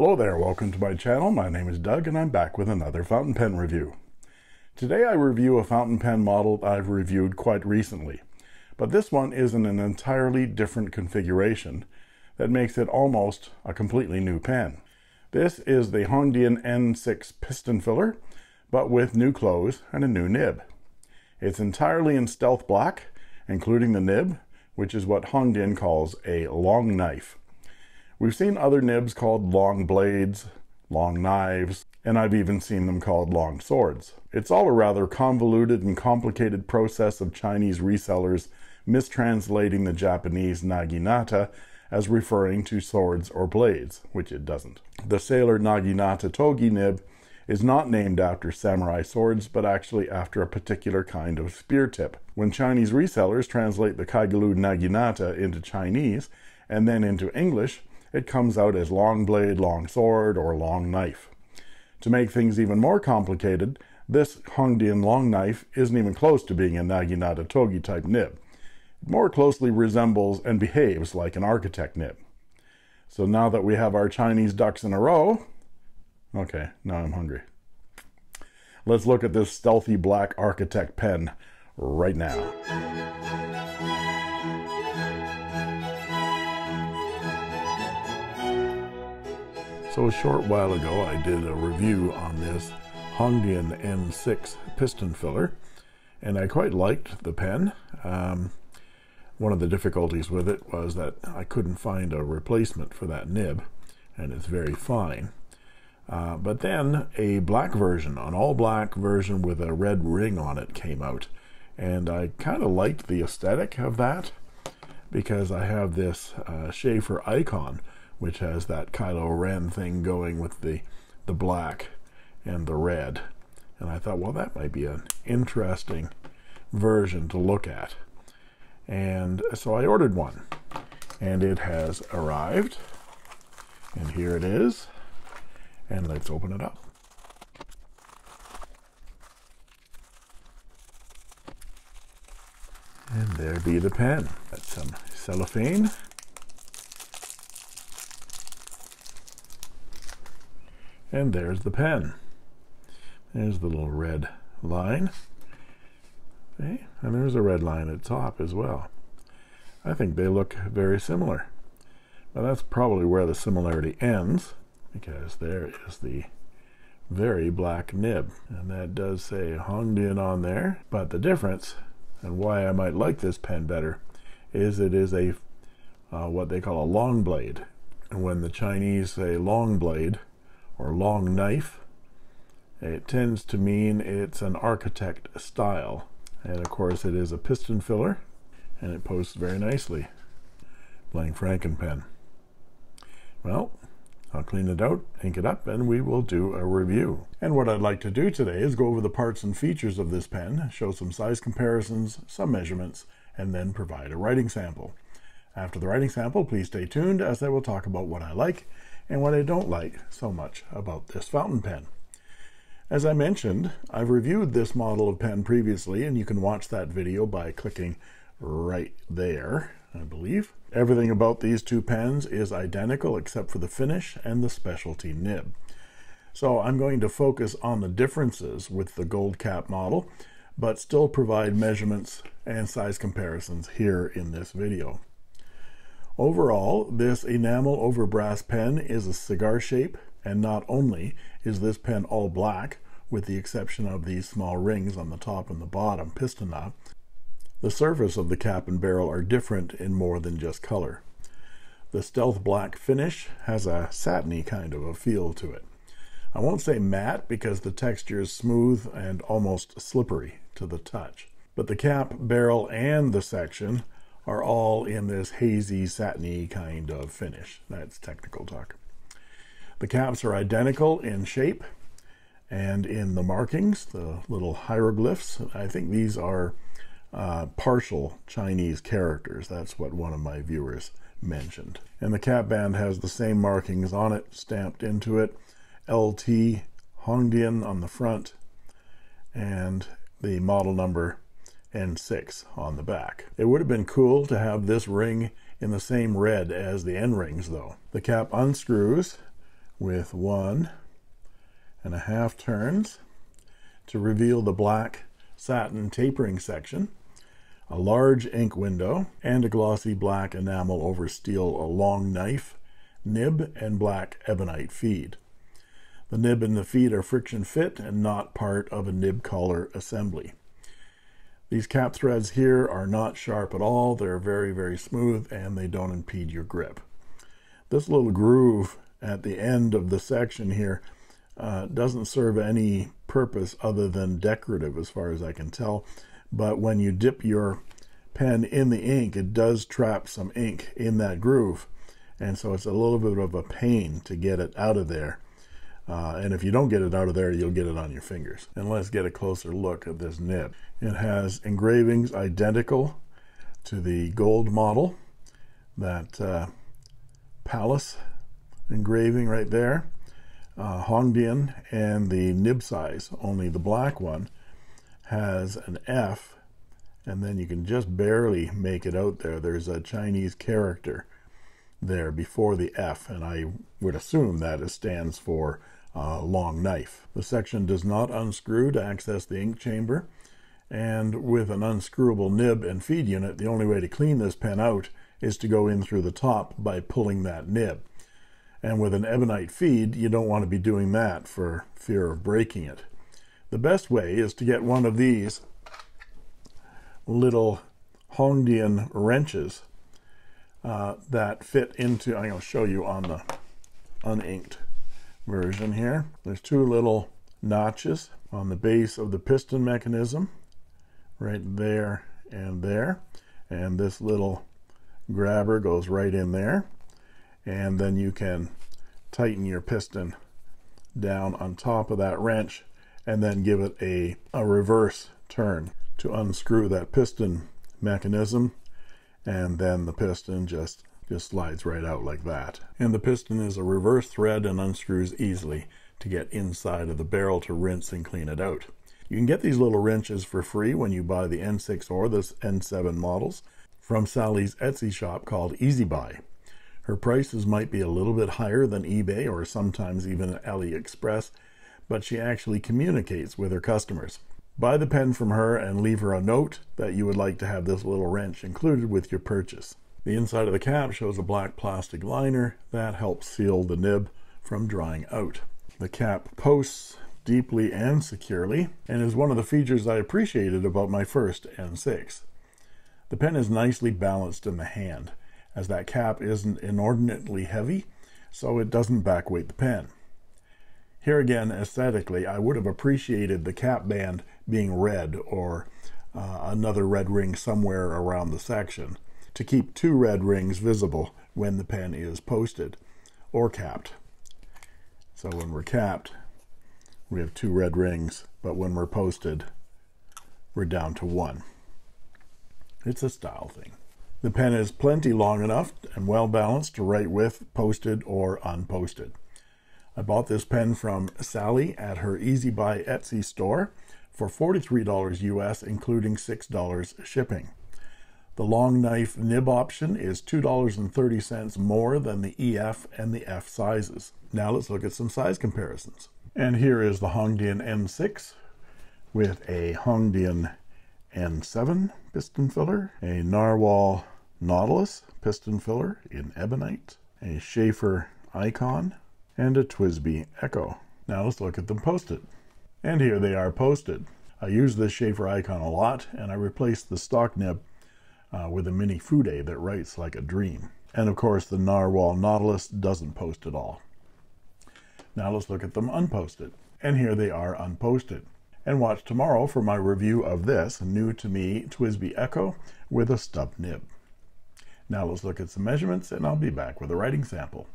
Hello there, welcome to my channel. My name is Doug and I'm back with another fountain pen review. Today I review a fountain pen model I've reviewed quite recently, but this one is in an entirely different configuration that makes it almost a completely new pen. This is the Hongdian N6 piston filler, but with new close and a new nib. It's entirely in stealth black, including the nib, which is what Hongdian calls a long knife. We've seen other nibs called long blades, long knives, and I've even seen them called long swords. It's all a rather convoluted and complicated process of Chinese resellers mistranslating the Japanese naginata as referring to swords or blades, which it doesn't. The sailor naginata togi nib is not named after samurai swords, but actually after a particular kind of spear tip. When Chinese resellers translate the Kaigalu naginata into Chinese and then into English, it comes out as long blade, long sword, or long knife. To make things even more complicated, this Hongdian long knife isn't even close to being a Naginata Togi type nib. It more closely resembles and behaves like an architect nib. So now that we have our Chinese ducks in a row, okay, now I'm hungry. Let's look at this stealthy black architect pen right now. So a short while ago, I did a review on this Hongdian N6 piston filler, and I quite liked the pen. Um, one of the difficulties with it was that I couldn't find a replacement for that nib, and it's very fine. Uh, but then a black version, an all black version with a red ring on it came out, and I kind of liked the aesthetic of that because I have this uh, Sheaffer icon which has that Kylo Ren thing going with the the black and the red. And I thought, well, that might be an interesting version to look at. And so I ordered one, and it has arrived. And here it is. And let's open it up. And there be the pen. That's some cellophane. And there's the pen. There's the little red line. Okay, and there's a red line at top as well. I think they look very similar. But that's probably where the similarity ends, because there is the very black nib. And that does say Hongdian on there. But the difference, and why I might like this pen better, is it is a uh, what they call a long blade. And when the Chinese say long blade, or long knife. It tends to mean it's an architect style. And of course it is a piston filler and it posts very nicely. Blank Frankenpen. Well, I'll clean it out, ink it up, and we will do a review. And what I'd like to do today is go over the parts and features of this pen, show some size comparisons, some measurements, and then provide a writing sample. After the writing sample, please stay tuned as I will talk about what I like and what I don't like so much about this fountain pen. As I mentioned, I've reviewed this model of pen previously, and you can watch that video by clicking right there, I believe. Everything about these two pens is identical except for the finish and the specialty nib. So I'm going to focus on the differences with the gold cap model, but still provide measurements and size comparisons here in this video. Overall, this enamel over brass pen is a cigar shape, and not only is this pen all black, with the exception of these small rings on the top and the bottom piston knob, the surface of the cap and barrel are different in more than just color. The stealth black finish has a satiny kind of a feel to it. I won't say matte because the texture is smooth and almost slippery to the touch. But the cap, barrel, and the section are all in this hazy, satiny kind of finish. That's technical talk. The caps are identical in shape and in the markings, the little hieroglyphs. I think these are uh, partial Chinese characters. That's what one of my viewers mentioned. And the cap band has the same markings on it, stamped into it. LT Hongdian on the front and the model number N6 on the back. It would have been cool to have this ring in the same red as the end rings though. The cap unscrews with one and a half turns to reveal the black satin tapering section, a large ink window, and a glossy black enamel over steel a long knife, nib, and black ebonite feed. The nib and the feed are friction fit and not part of a nib collar assembly. These cap threads here are not sharp at all. They're very, very smooth and they don't impede your grip. This little groove at the end of the section here uh, doesn't serve any purpose other than decorative as far as I can tell. But when you dip your pen in the ink, it does trap some ink in that groove. And so it's a little bit of a pain to get it out of there. Uh, and if you don't get it out of there, you'll get it on your fingers. And let's get a closer look at this nib. It has engravings identical to the gold model, that uh, Pallas engraving right there, uh, Hongdian, and the nib size, only the black one has an F, and then you can just barely make it out there. There's a Chinese character there before the F, and I would assume that it stands for uh, long knife. The section does not unscrew to access the ink chamber, and with an unscrewable nib and feed unit, the only way to clean this pen out is to go in through the top by pulling that nib. And with an ebonite feed, you don't want to be doing that for fear of breaking it. The best way is to get one of these little Hongdian wrenches uh, that fit into, I'm going to show you on the uninked version here. There's two little notches on the base of the piston mechanism right there and there. And this little grabber goes right in there. And then you can tighten your piston down on top of that wrench and then give it a, a reverse turn to unscrew that piston mechanism. And then the piston just just slides right out like that. And the piston is a reverse thread and unscrews easily to get inside of the barrel to rinse and clean it out. You can get these little wrenches for free when you buy the N6 or the N7 models from Sally's Etsy shop called Easy Buy. Her prices might be a little bit higher than eBay or sometimes even AliExpress, but she actually communicates with her customers. Buy the pen from her and leave her a note that you would like to have this little wrench included with your purchase. The inside of the cap shows a black plastic liner that helps seal the nib from drying out. The cap posts deeply and securely and is one of the features I appreciated about my first N6. The pen is nicely balanced in the hand as that cap isn't inordinately heavy so it doesn't backweight the pen. Here again, aesthetically, I would have appreciated the cap band being red or uh, another red ring somewhere around the section to keep two red rings visible when the pen is posted or capped. So when we're capped, we have two red rings, but when we're posted, we're down to one. It's a style thing. The pen is plenty long enough and well balanced to write with, posted or unposted. I bought this pen from Sally at her Easy Buy Etsy store for $43 US, including $6 shipping. The long knife nib option is $2.30 more than the EF and the F sizes. Now let's look at some size comparisons. And here is the Hongdian N6 with a Hongdian N7 piston filler, a Narwhal Nautilus piston filler in ebonite, a Sheaffer Icon, and a TWSBI Eco. Now let's look at them posted. And here they are posted. I use this Sheaffer Icon a lot, and I replaced the stock nib uh, with a mini Fude that writes like a dream. And of course, the Narwhal Nautilus doesn't post at all. Now let's look at them unposted. And here they are unposted. And watch tomorrow for my review of this new to me TWSBI Eco with a stub nib. Now let's look at some measurements and I'll be back with a writing sample.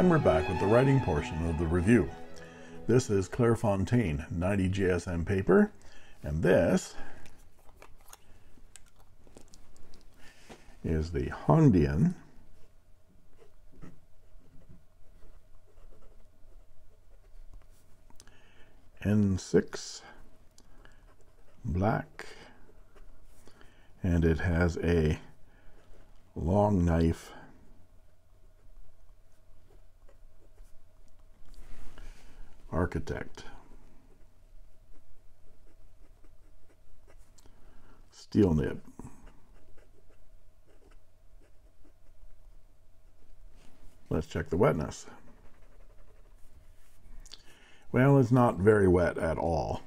And we're back with the writing portion of the review. This is Clairefontaine 90 GSM paper, and this is the Hongdian. N6 black. And it has a long knife architect steel nib let's check the wetness well it's not very wet at all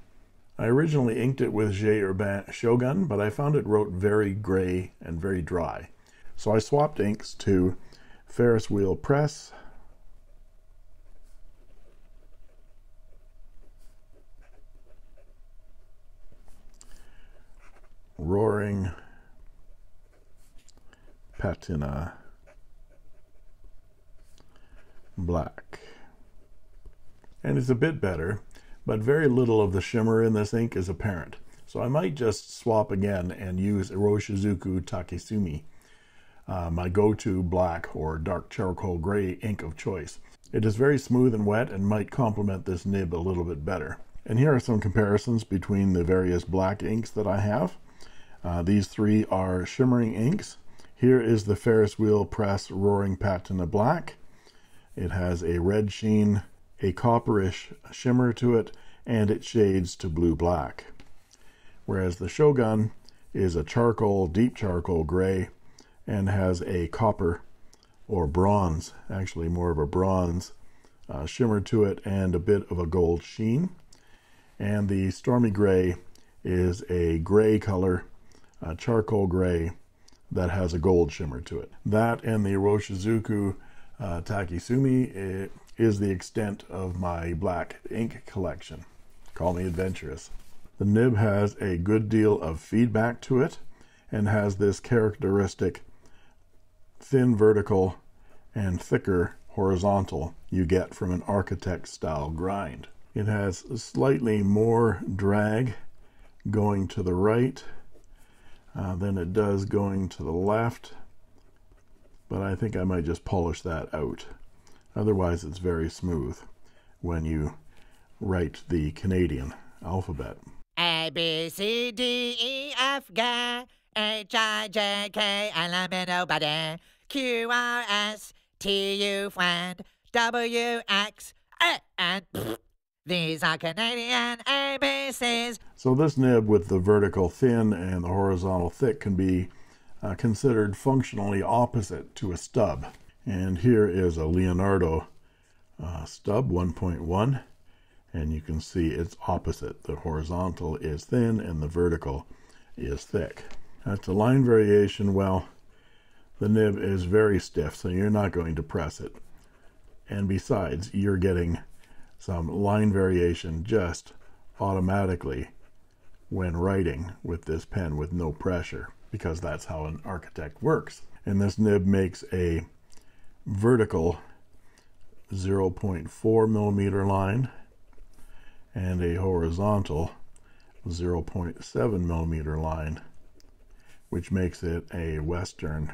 I originally inked it with J. Herbin Shogun, but I found it wrote very gray and very dry. So I swapped inks to Ferris Wheel Press. Roaring Patina Black. And it's a bit better but very little of the shimmer in this ink is apparent. So I might just swap again and use Iroshizuku Takesumi, uh, my go-to black or dark charcoal gray ink of choice. It is very smooth and wet and might complement this nib a little bit better. And here are some comparisons between the various black inks that I have. Uh, these three are shimmering inks. Here is the Ferris Wheel Press Roaring Patina Black. It has a red sheen a copperish shimmer to it, and it shades to blue-black. Whereas the Shogun is a charcoal, deep charcoal gray, and has a copper or bronze, actually more of a bronze uh, shimmer to it and a bit of a gold sheen. And the Stormy Gray is a gray color, a charcoal gray that has a gold shimmer to it. That and the Iroshizuku uh, Takesumi, is the extent of my black ink collection. Call me adventurous. The nib has a good deal of feedback to it and has this characteristic thin vertical and thicker horizontal you get from an architect style grind. It has slightly more drag going to the right uh, than it does going to the left, but I think I might just polish that out. Otherwise, it's very smooth when you write the Canadian alphabet. A, B, C, D, E, F, G, H, I, J, K, L, M, N, O, B, Q, R, S, T, U, These are Canadian ABCs. So this nib with the vertical thin and the horizontal thick can be uh, considered functionally opposite to a stub. And here is a Leonardo uh, stub 1.1 and you can see it's opposite. The horizontal is thin and the vertical is thick. That's a line variation. Well, the nib is very stiff, so you're not going to press it. And besides, you're getting some line variation just automatically when writing with this pen with no pressure because that's how an architect works. And this nib makes a vertical 0.4 millimeter line and a horizontal 0.7 millimeter line which makes it a western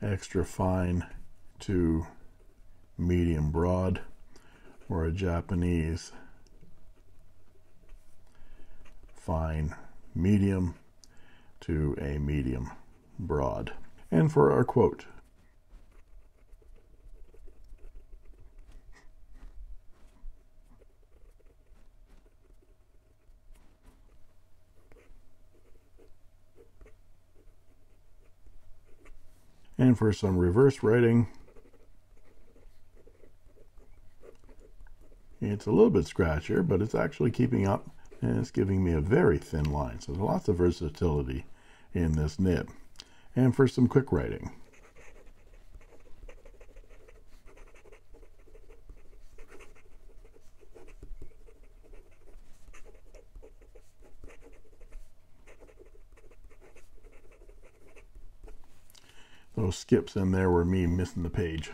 extra fine to medium broad or a Japanese fine medium to a medium broad and for our quote. And for some reverse writing, it's a little bit scratchier, but it's actually keeping up and it's giving me a very thin line. So there's lots of versatility in this nib and for some quick writing. Those skips in there were me missing the page.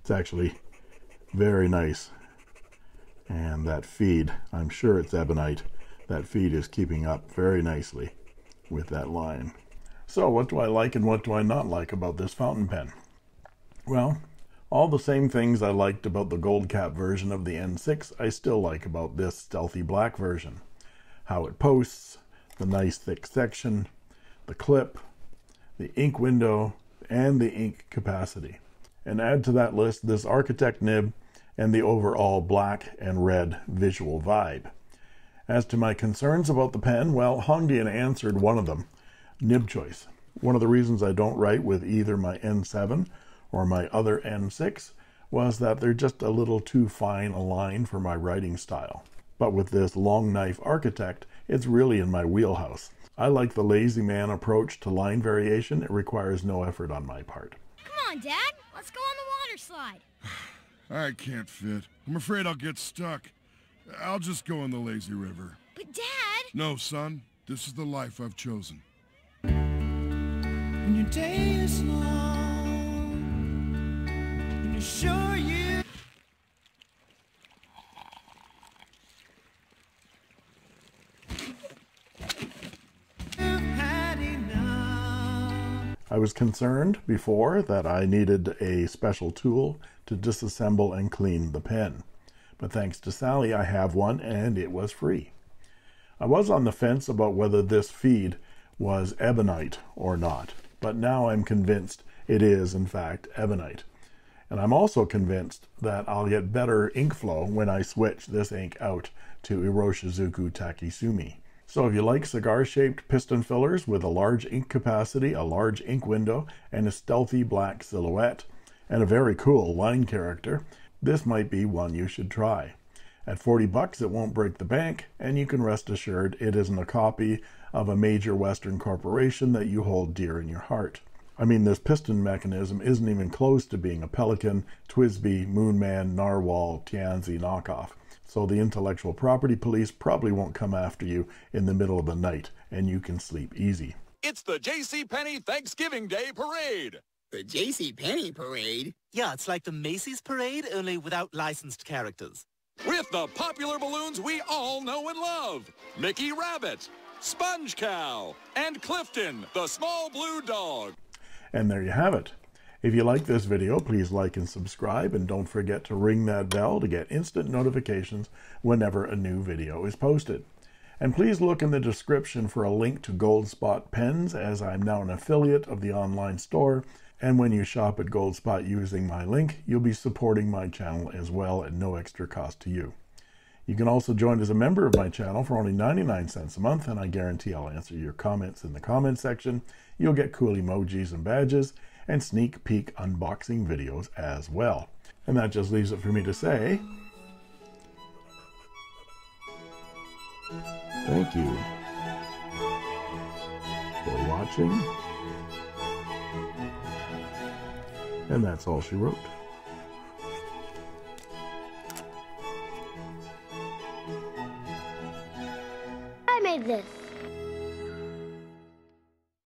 It's actually very nice. And that feed, I'm sure it's ebonite, that feed is keeping up very nicely with that line. So what do I like and what do I not like about this fountain pen? Well, All the same things I liked about the gold cap version of the N6, I still like about this stealthy black version. How it posts, the nice thick section, the clip, the ink window, and the ink capacity. And add to that list this Architect nib and the overall black and red visual vibe. As to my concerns about the pen, well, Hongdian answered one of them, nib choice. One of the reasons I don't write with either my N7 or my other N6 was that they're just a little too fine a line for my writing style. But with this long knife architect, it's really in my wheelhouse. I like the lazy man approach to line variation. It requires no effort on my part. Come on, Dad. Let's go on the water slide. I can't fit. I'm afraid I'll get stuck. I'll just go in the lazy river. But, Dad... No, son. This is the life I've chosen. When your day is long And you're sure you I was concerned before that I needed a special tool to disassemble and clean the pen. But thanks to Sally, I have one and it was free. I was on the fence about whether this feed was ebonite or not, but now I'm convinced it is, in fact, ebonite. And I'm also convinced that I'll get better ink flow when I switch this ink out to Iroshizuku Takesumi. So if you like cigar-shaped piston fillers with a large ink capacity, a large ink window, and a stealthy black silhouette, and a very cool line character, this might be one you should try. At 40 bucks, it won't break the bank, and you can rest assured it isn't a copy of a major Western corporation that you hold dear in your heart. I mean, this piston mechanism isn't even close to being a Pelikan, TWSBI, Moonman, Narwhal, Tianzi knockoff so the intellectual property police probably won't come after you in the middle of the night, and you can sleep easy. It's the J.C. Penney Thanksgiving Day Parade. The J.C. Penney Parade? Yeah, it's like the Macy's Parade, only without licensed characters. With the popular balloons we all know and love. Mickey Rabbit, Sponge Cow, and Clifton, the small blue dog. And there you have it. If you like this video, please like and subscribe, and don't forget to ring that bell to get instant notifications whenever a new video is posted. And please look in the description for a link to Goldspot pens, as I'm now an affiliate of the online store, and when you shop at Goldspot using my link, you'll be supporting my channel as well at no extra cost to you. You can also join as a member of my channel for only 99 cents a month, and I guarantee I'll answer your comments in the comment section. You'll get cool emojis and badges, and sneak peek unboxing videos as well. And that just leaves it for me to say thank you for watching. And that's all she wrote. I made this.